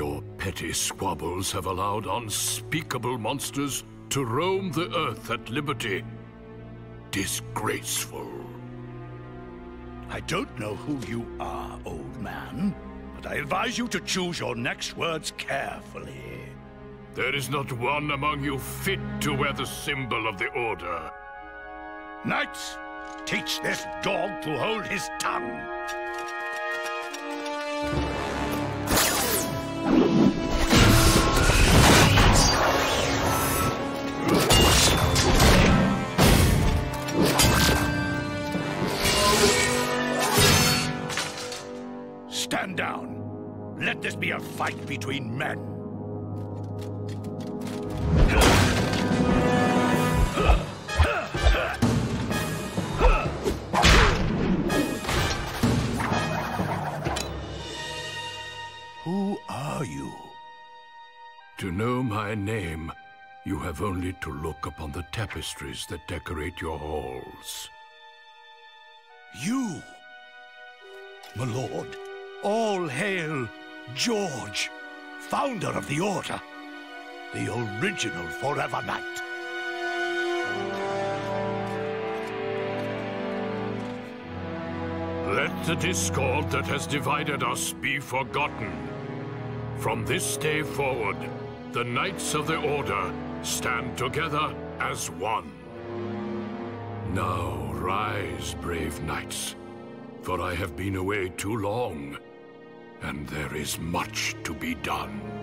Your petty squabbles have allowed unspeakable monsters to roam the earth at liberty. Disgraceful. I don't know who you are, old man, but I advise you to choose your next words carefully. There is not one among you fit to wear the symbol of the Order. Knights, teach this dog to hold his tongue. Stand down. Let this be a fight between men. Who are you? To know my name, you have only to look upon the tapestries that decorate your halls. You! My lord, all hail George, founder of the Order, the original Forever Knight. Let the discord that has divided us be forgotten. From this day forward, the Knights of the Order stand together as one. Now rise, brave knights, for I have been away too long, and there is much to be done.